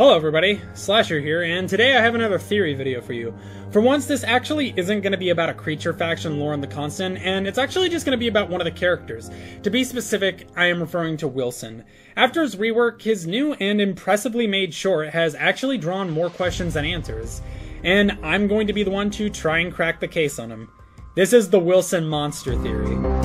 Hello everybody, Slasher here, and today I have another theory video for you. For once, this actually isn't going to be about a creature faction lore in the Constant, and it's actually just going to be about one of the characters. To be specific, I am referring to Wilson. After his rework, his new and impressively made short has actually drawn more questions than answers, and I'm going to be the one to try and crack the case on him. This is the Wilson Monster Theory.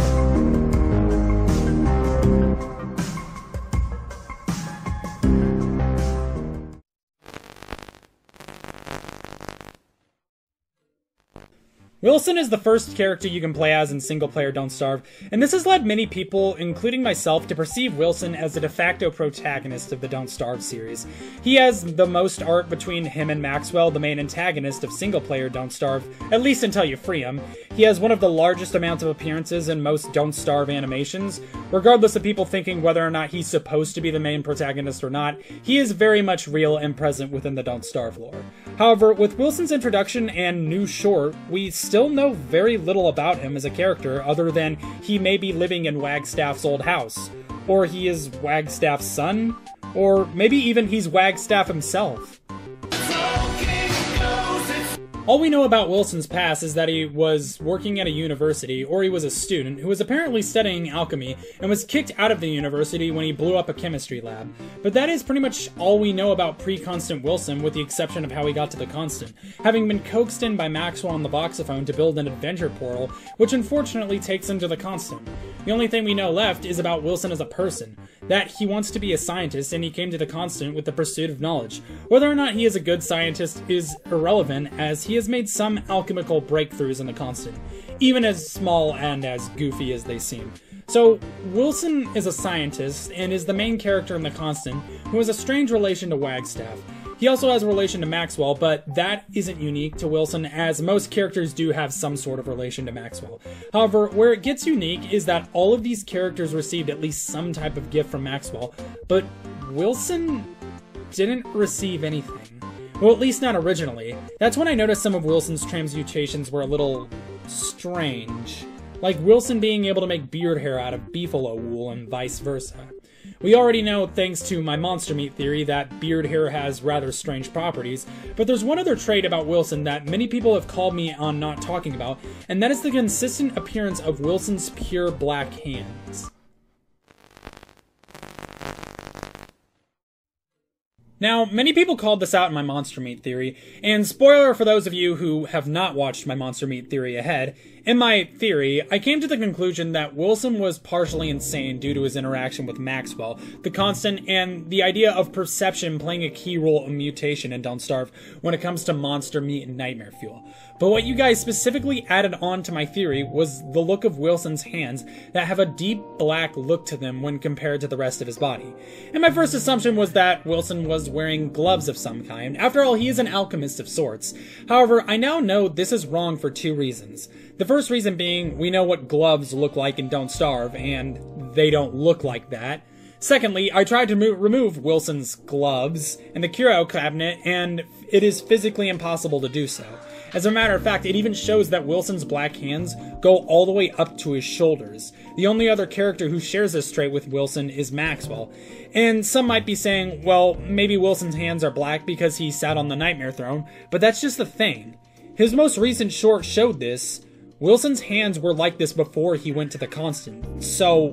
Wilson is the first character you can play as in single player Don't Starve, and this has led many people, including myself, to perceive Wilson as the de facto protagonist of the Don't Starve series. He has the most art between him and Maxwell, the main antagonist of single player Don't Starve, at least until you free him. He has one of the largest amounts of appearances in most Don't Starve animations. Regardless of people thinking whether or not he's supposed to be the main protagonist or not, he is very much real and present within the Don't Starve lore. However, with Wilson's introduction and new short, we still know very little about him as a character other than he may be living in Wagstaff's old house, or he is Wagstaff's son, or maybe even he's Wagstaff himself. All we know about Wilson's past is that he was working at a university, or he was a student, who was apparently studying alchemy and was kicked out of the university when he blew up a chemistry lab. But that is pretty much all we know about pre Constant Wilson, with the exception of how he got to the Constant, having been coaxed in by Maxwell on the Voxophone to build an adventure portal, which unfortunately takes him to the Constant. The only thing we know left is about Wilson as a person that he wants to be a scientist and he came to the constant with the pursuit of knowledge. Whether or not he is a good scientist is irrelevant, as he has made some alchemical breakthroughs in the constant, even as small and as goofy as they seem. So, Wilson is a scientist and is the main character in The Constant who has a strange relation to Wagstaff. He also has a relation to Maxwell, but that isn't unique to Wilson, as most characters do have some sort of relation to Maxwell. However, where it gets unique is that all of these characters received at least some type of gift from Maxwell, but Wilson didn't receive anything. Well, at least not originally. That's when I noticed some of Wilson's transmutations were a little strange. Like Wilson being able to make beard hair out of beefalo wool and vice versa. We already know, thanks to my monster meat theory, that beard hair has rather strange properties, but there's one other trait about Wilson that many people have called me on not talking about, and that is the consistent appearance of Wilson's pure black hands. Now, many people called this out in my Monster Meat theory, and spoiler for those of you who have not watched my Monster Meat theory ahead, in my theory, I came to the conclusion that Wilson was partially insane due to his interaction with Maxwell, the constant, and the idea of perception playing a key role in mutation and Don't Starve when it comes to monster meat and nightmare fuel. But what you guys specifically added on to my theory was the look of Wilson's hands that have a deep black look to them when compared to the rest of his body. And my first assumption was that Wilson was wearing gloves of some kind. After all, he is an alchemist of sorts. However, I now know this is wrong for two reasons. The first reason being, we know what gloves look like in Don't Starve, and they don't look like that. Secondly, I tried to mo- remove Wilson's gloves in the curio cabinet, and it is physically impossible to do so. As a matter of fact, it even shows that Wilson's black hands go all the way up to his shoulders. The only other character who shares this trait with Wilson is Maxwell. And some might be saying, well, maybe Wilson's hands are black because he sat on the Nightmare Throne, but that's just the thing. His most recent short showed this, Wilson's hands were like this before he went to the Constant. So,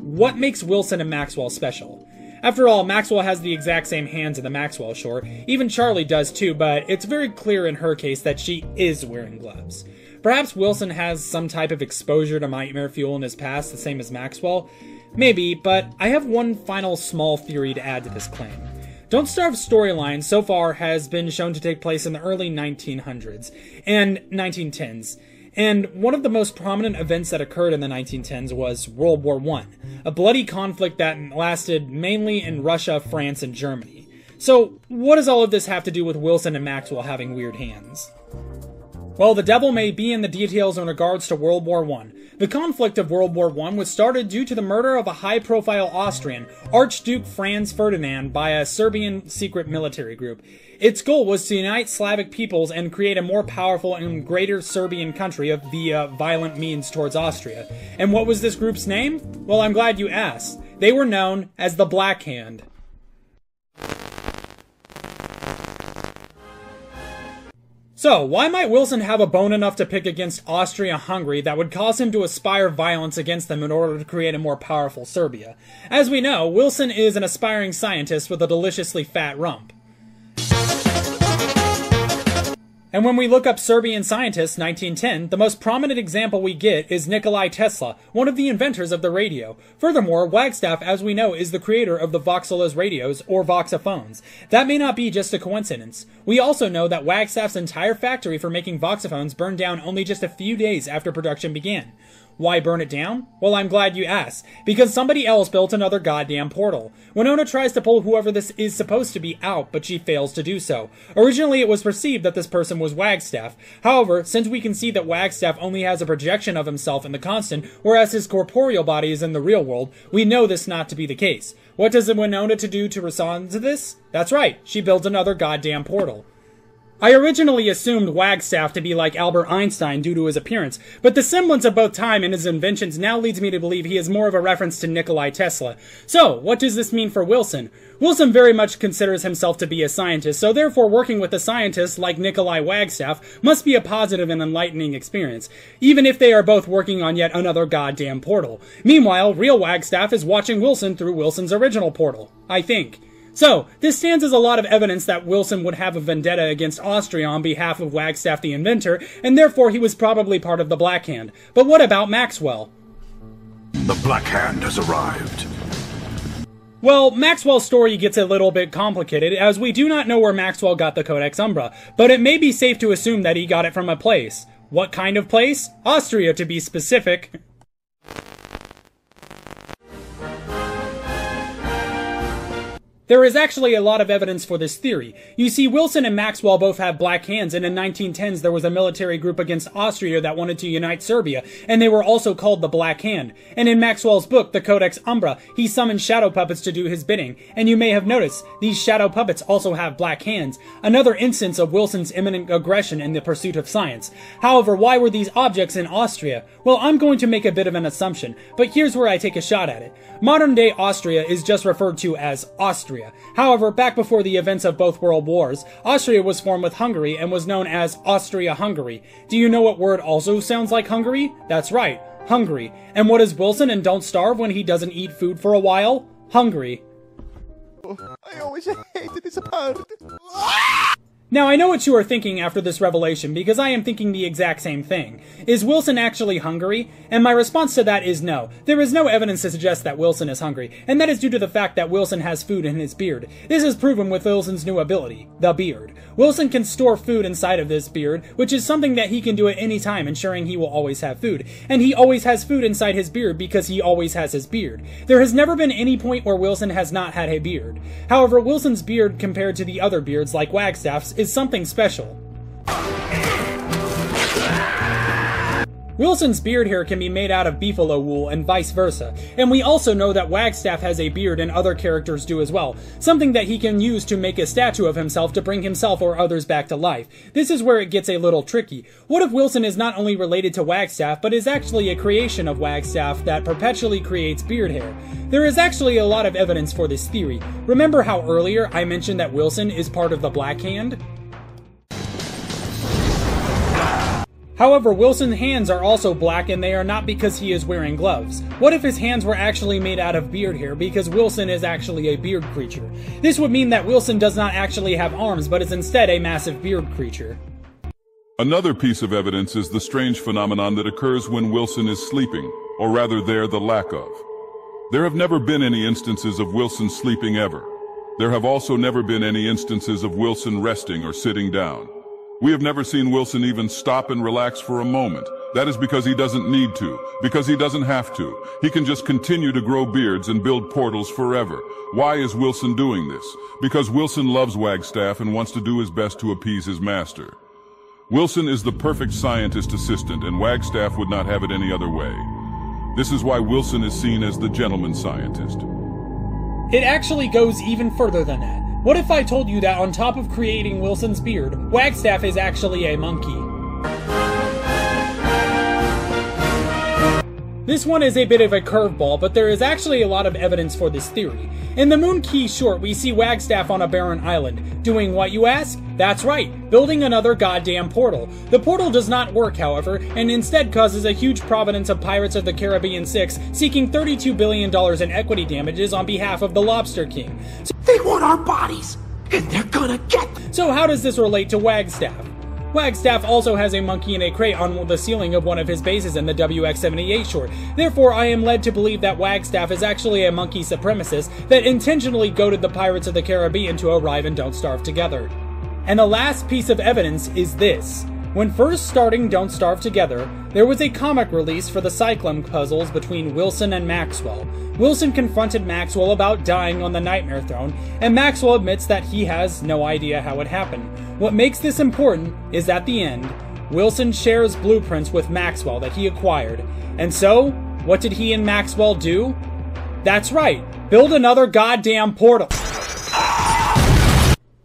what makes Wilson and Maxwell special? After all, Maxwell has the exact same hands in the Maxwell short. Even Charlie does too, but it's very clear in her case that she is wearing gloves. Perhaps Wilson has some type of exposure to nightmare fuel in his past, the same as Maxwell. Maybe, but I have one final small theory to add to this claim. Don't Starve's storyline so far has been shown to take place in the early 1900s and 1910s. And one of the most prominent events that occurred in the 1910s was World War I, a bloody conflict that lasted mainly in Russia, France, and Germany. So, what does all of this have to do with Wilson and Maxwell having weird hands? Well, the devil may be in the details in regards to World War I. The conflict of World War I was started due to the murder of a high profile Austrian, Archduke Franz Ferdinand, by a Serbian secret military group. Its goal was to unite Slavic peoples and create a more powerful and greater Serbian country via violent means towards Austria. And what was this group's name? Well, I'm glad you asked. They were known as the Black Hand. So, why might Wilson have a bone enough to pick against Austria-Hungary that would cause him to aspire violence against them in order to create a more powerful Serbia? As we know, Wilson is an aspiring scientist with a deliciously fat rump. And when we look up Serbian scientists 1910, the most prominent example we get is Nikolai Tesla, one of the inventors of the radio. Furthermore, Wagstaff, as we know, is the creator of the Voxelos radios, or Voxophones. That may not be just a coincidence. We also know that Wagstaff's entire factory for making Voxophones burned down only just a few days after production began. Why burn it down? Well, I'm glad you asked. Because somebody else built another goddamn portal. Winona tries to pull whoever this is supposed to be out, but she fails to do so. Originally, it was perceived that this person was Wagstaff. However, since we can see that Wagstaff only has a projection of himself in the constant, whereas his corporeal body is in the real world, we know this not to be the case. What does Winona to do to respond to this? That's right, she builds another goddamn portal. I originally assumed Wagstaff to be like Albert Einstein due to his appearance, but the semblance of both time and his inventions now leads me to believe he is more of a reference to Nikolai Tesla. So, what does this mean for Wilson? Wilson very much considers himself to be a scientist, so therefore working with a scientist like Nikolai Wagstaff must be a positive and enlightening experience, even if they are both working on yet another goddamn portal. Meanwhile, real Wagstaff is watching Wilson through Wilson's original portal. I think. So, this stands as a lot of evidence that Wilson would have a vendetta against Austria on behalf of Wagstaff the inventor, and therefore he was probably part of the Black Hand. But what about Maxwell? The Black Hand has arrived. Well, Maxwell's story gets a little bit complicated, as we do not know where Maxwell got the Codex Umbra, but it may be safe to assume that he got it from a place. What kind of place? Austria, to be specific. There is actually a lot of evidence for this theory. You see, Wilson and Maxwell both have black hands, and in 1910s there was a military group against Austria that wanted to unite Serbia, and they were also called the Black Hand. And in Maxwell's book, The Codex Umbra, he summoned shadow puppets to do his bidding. And you may have noticed, these shadow puppets also have black hands, another instance of Wilson's imminent aggression in the pursuit of science. However, why were these objects in Austria? Well, I'm going to make a bit of an assumption, but here's where I take a shot at it. Modern day Austria is just referred to as Austria. However, back before the events of both world wars, Austria was formed with Hungary and was known as Austria-Hungary. Do you know what word also sounds like Hungary? That's right, hungry. And what is Wilson and Don't Starve when he doesn't eat food for a while? Hungry. I always hated this part. Now, I know what you are thinking after this revelation, because I am thinking the exact same thing. Is Wilson actually hungry? And my response to that is no. There is no evidence to suggest that Wilson is hungry, and that is due to the fact that Wilson has food in his beard. This is proven with Wilson's new ability, the beard. Wilson can store food inside of this beard, which is something that he can do at any time, ensuring he will always have food. And he always has food inside his beard because he always has his beard. There has never been any point where Wilson has not had a beard. However, Wilson's beard compared to the other beards like Wagstaff's is something special. Wilson's beard hair can be made out of beefalo wool and vice versa, and we also know that Wagstaff has a beard and other characters do as well, something that he can use to make a statue of himself to bring himself or others back to life. This is where it gets a little tricky. What if Wilson is not only related to Wagstaff, but is actually a creation of Wagstaff that perpetually creates beard hair? There is actually a lot of evidence for this theory. Remember how earlier I mentioned that Wilson is part of the Black Hand? However, Wilson's hands are also black and they are not because he is wearing gloves. What if his hands were actually made out of beard hair because Wilson is actually a beard creature? This would mean that Wilson does not actually have arms but is instead a massive beard creature. Another piece of evidence is the strange phenomenon that occurs when Wilson is sleeping, or rather there the lack of. There have never been any instances of Wilson sleeping ever. There have also never been any instances of Wilson resting or sitting down. We have never seen Wilson even stop and relax for a moment. That is because he doesn't need to, because he doesn't have to. He can just continue to grow beards and build portals forever. Why is Wilson doing this? Because Wilson loves Wagstaff and wants to do his best to appease his master. Wilson is the perfect scientist assistant and Wagstaff would not have it any other way. This is why Wilson is seen as the gentleman scientist. It actually goes even further than that. What if I told you that on top of creating Wilson's beard, Wagstaff is actually a monkey? This one is a bit of a curveball, but there is actually a lot of evidence for this theory. In the Moon Quay short, we see Wagstaff on a barren island. Doing what, you ask? That's right, building another goddamn portal. The portal does not work, however, and instead causes a huge providence of Pirates of the Caribbean 6 seeking $32 billion in equity damages on behalf of the Lobster King. So, they want our bodies, and they're gonna get them. So how does this relate to Wagstaff? Wagstaff also has a monkey in a crate on the ceiling of one of his bases in the WX-78 short. Therefore, I am led to believe that Wagstaff is actually a monkey supremacist that intentionally goaded the Pirates of the Caribbean to arrive and Don't Starve together. And the last piece of evidence is this. When first starting Don't Starve Together, there was a comic release for the Cyclone puzzles between Wilson and Maxwell. Wilson confronted Maxwell about dying on the Nightmare Throne, and Maxwell admits that he has no idea how it happened. What makes this important is at the end, Wilson shares blueprints with Maxwell that he acquired. And so, what did he and Maxwell do? That's right, build another goddamn portal.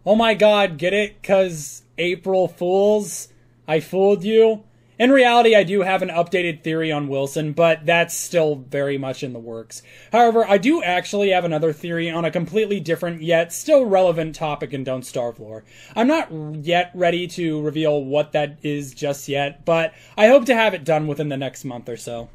Oh my god, get it? Cause April Fools? I fooled you. In reality, I do have an updated theory on Wilson, but that's still very much in the works. However, I do actually have another theory on a completely different yet still relevant topic in Don't Starve lore. I'm not yet ready to reveal what that is just yet, but I hope to have it done within the next month or so.